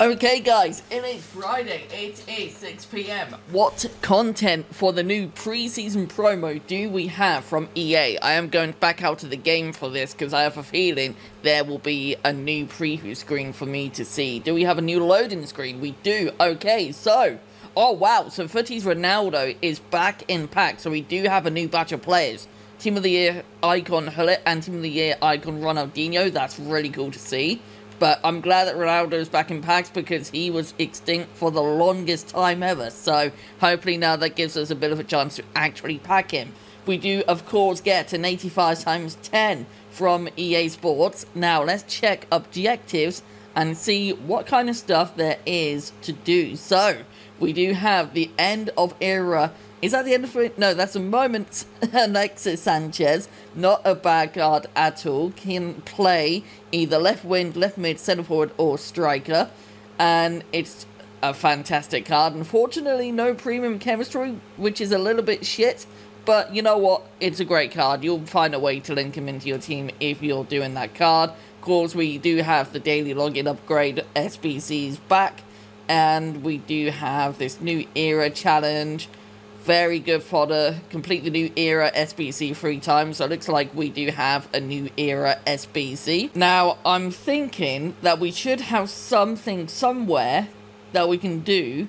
Okay guys, it is Friday, it is 6pm. What content for the new preseason promo do we have from EA? I am going back out of the game for this because I have a feeling there will be a new preview screen for me to see. Do we have a new loading screen? We do. Okay, so... Oh wow, so Futties Ronaldo is back in pack, so we do have a new batch of players. Team of the Year icon Gullit and Team of the Year icon Ronaldinho, that's really cool to see. But I'm glad that Ronaldo's back in packs because he was extinct for the longest time ever. So hopefully now that gives us a bit of a chance to actually pack him. We do, of course, get an 85 times 10 from EA Sports. Now let's check objectives and see what kind of stuff there is to do. So we do have the end of era is that the end of it? No, that's a moment. Alexis Sanchez, not a bad card at all, can play either left wing, left mid, centre forward, or striker. And it's a fantastic card. Unfortunately, no premium chemistry, which is a little bit shit. But you know what? It's a great card. You'll find a way to link him into your team if you're doing that card. Of course, we do have the daily login upgrade SBCs back. And we do have this new era challenge very good fodder. Complete the new era SBC three times. So it looks like we do have a new era SBC. Now, I'm thinking that we should have something somewhere that we can do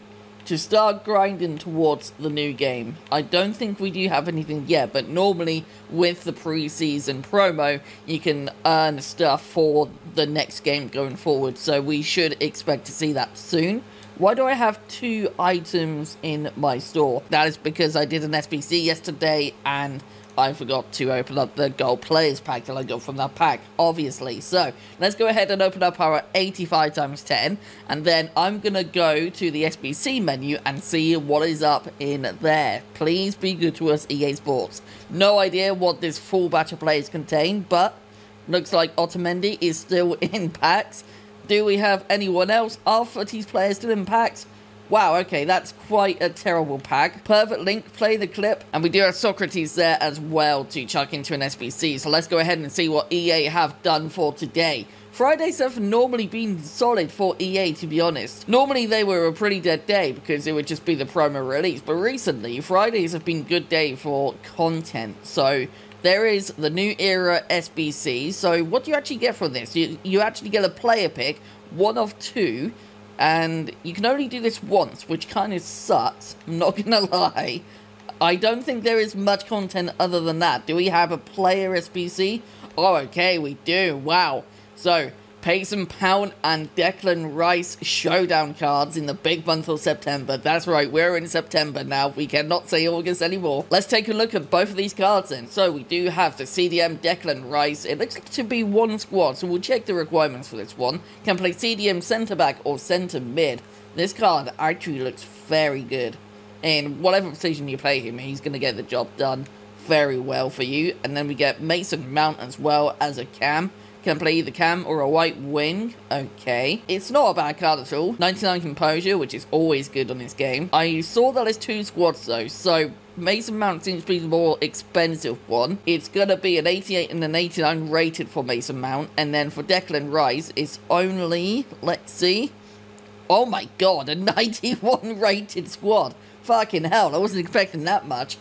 to start grinding towards the new game. I don't think we do have anything yet, but normally with the preseason promo, you can earn stuff for the next game going forward. So we should expect to see that soon. Why do I have two items in my store? That is because I did an SBC yesterday and I forgot to open up the gold players pack that I got from that pack, obviously. So, let's go ahead and open up our 85 times 10, and then I'm going to go to the SBC menu and see what is up in there. Please be good to us, EA Sports. No idea what this full batch of players contain, but looks like Otamendi is still in packs, do we have anyone else? Are Futties players still in packs? Wow, okay, that's quite a terrible pack. Perfect link, play the clip. And we do have Socrates there as well to chuck into an SBC. So let's go ahead and see what EA have done for today. Fridays have normally been solid for EA, to be honest. Normally, they were a pretty dead day because it would just be the promo release. But recently, Fridays have been good day for content. So there is the new era SBC. So what do you actually get from this? You, you actually get a player pick, one of two, and you can only do this once, which kind of sucks. I'm not going to lie. I don't think there is much content other than that. Do we have a player SBC? Oh, okay, we do. Wow. So, Mason Mount and Declan Rice showdown cards in the big month of September. That's right, we're in September now. We cannot say August anymore. Let's take a look at both of these cards then. So we do have the CDM Declan Rice. It looks to be one squad, so we'll check the requirements for this one. Can play CDM centre back or centre mid. This card actually looks very good. In whatever position you play him, he's going to get the job done very well for you. And then we get Mason Mount as well as a cam. Can play either cam or a white wing. Okay. It's not a bad card at all. 99 composure, which is always good on this game. I saw that there's two squads though, so Mason Mount seems to be the more expensive one. It's gonna be an 88 and an 89 rated for Mason Mount. And then for Declan Rice, it's only, let's see. Oh my god, a 91 rated squad. Fucking hell, I wasn't expecting that much.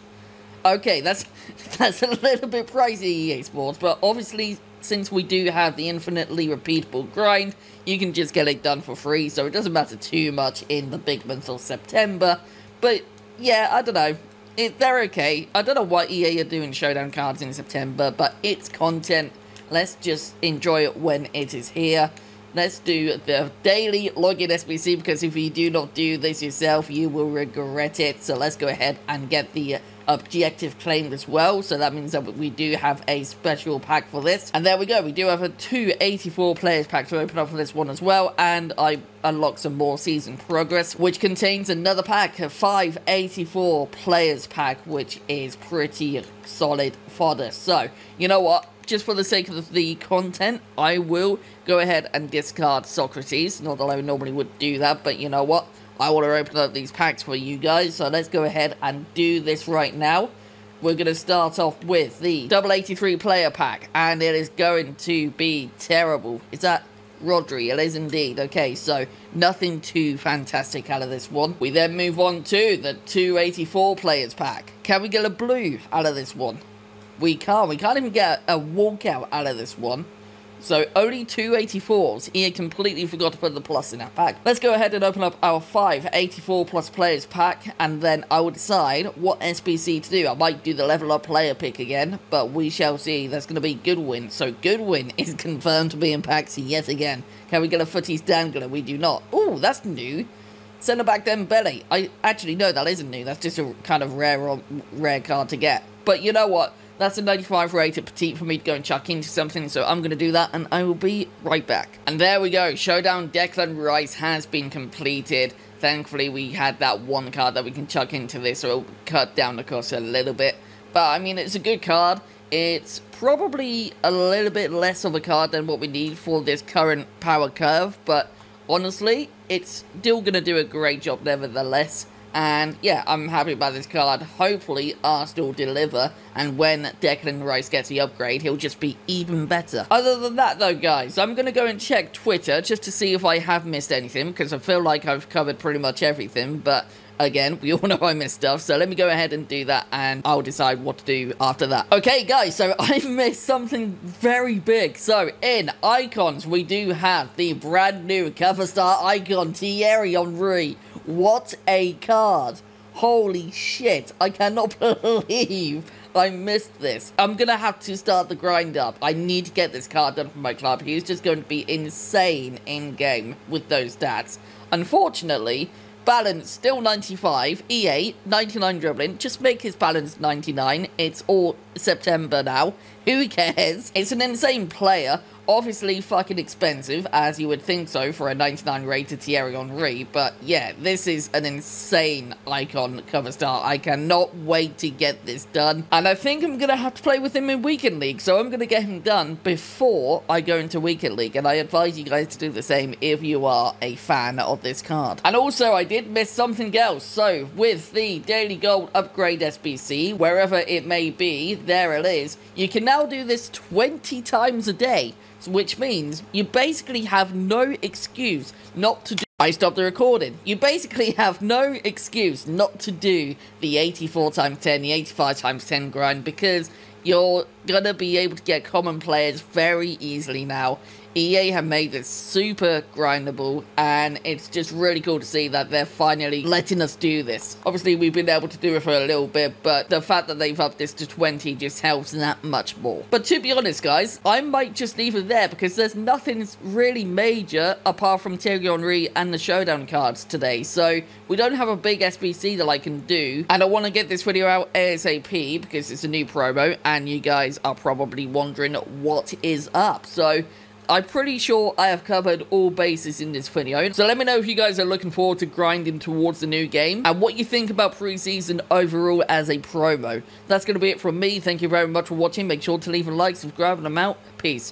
Okay, that's that's a little bit pricey, EA Sports, but obviously since we do have the infinitely repeatable grind, you can just get it done for free, so it doesn't matter too much in the big month of September. But, yeah, I don't know. It, they're okay. I don't know why EA are doing showdown cards in September, but it's content. Let's just enjoy it when it is here. Let's do the daily login SBC, because if you do not do this yourself, you will regret it. So let's go ahead and get the objective claimed as well. So that means that we do have a special pack for this. And there we go. We do have a 284 players pack to open up for this one as well. And I unlock some more season progress, which contains another pack, a 584 players pack, which is pretty solid fodder. So, you know what? just for the sake of the content, I will go ahead and discard Socrates. Not that I normally would do that, but you know what? I want to open up these packs for you guys, so let's go ahead and do this right now. We're going to start off with the double 83 player pack, and it is going to be terrible. Is that Rodri, it is indeed. Okay, so nothing too fantastic out of this one. We then move on to the 284 players pack. Can we get a blue out of this one? We can't. We can't even get a walkout out of this one. So only two 84s. He completely forgot to put the plus in that pack. Let's go ahead and open up our five 84 plus players pack, and then I will decide what SBC to do. I might do the level up player pick again, but we shall see. There's going to be Goodwin. So Goodwin is confirmed to be in packs yet again. Can we get a Futties dangler? We do not. Oh, that's new. Centre back Dembele. I actually no, that isn't new. That's just a kind of rare rare card to get. But you know what? That's a 95 rated petite for me to go and chuck into something, so I'm going to do that, and I will be right back. And there we go, Showdown Declan Rice has been completed. Thankfully, we had that one card that we can chuck into this, so it'll cut down the cost a little bit. But, I mean, it's a good card. It's probably a little bit less of a card than what we need for this current power curve, but honestly, it's still going to do a great job nevertheless. And yeah, I'm happy about this card. Hopefully, Arsenal deliver. And when Declan Rice gets the upgrade, he'll just be even better. Other than that, though, guys, I'm going to go and check Twitter just to see if I have missed anything. Because I feel like I've covered pretty much everything. But again, we all know I missed stuff. So let me go ahead and do that. And I'll decide what to do after that. Okay, guys, so I missed something very big. So in icons, we do have the brand new cover star icon, Thierry Henry. What a card. Holy shit. I cannot believe I missed this. I'm to have to start the grind up. I need to get this card done for my club. He's just going to be insane in-game with those stats. Unfortunately, balance still 95, EA 99 dribbling, just make his balance 99, it's all September now, who cares? It's an insane player, Obviously fucking expensive, as you would think so for a 99 rated Thierry Henry, but yeah, this is an insane icon cover star. I cannot wait to get this done, and I think I'm gonna have to play with him in Weekend League, so I'm gonna get him done before I go into Weekend League, and I advise you guys to do the same if you are a fan of this card. And also, I did miss something else, so with the Daily Gold Upgrade SBC, wherever it may be, there it is, you can now do this 20 times a day which means you basically have no excuse not to do I stopped the recording. You basically have no excuse not to do the 84 times 10, the 85 times 10 grind because you're gonna be able to get common players very easily now EA have made this super grindable, and it's just really cool to see that they're finally letting us do this. Obviously, we've been able to do it for a little bit, but the fact that they've upped this to 20 just helps that much more. But to be honest, guys, I might just leave it there because there's nothing really major apart from Thierry Henry and the Showdown cards today, so we don't have a big SBC that I can do, and I want to get this video out ASAP because it's a new promo, and you guys are probably wondering what is up. So I'm pretty sure I have covered all bases in this video. So let me know if you guys are looking forward to grinding towards the new game and what you think about preseason overall as a promo. That's going to be it from me. Thank you very much for watching. Make sure to leave a like, subscribe, and I'm out. Peace.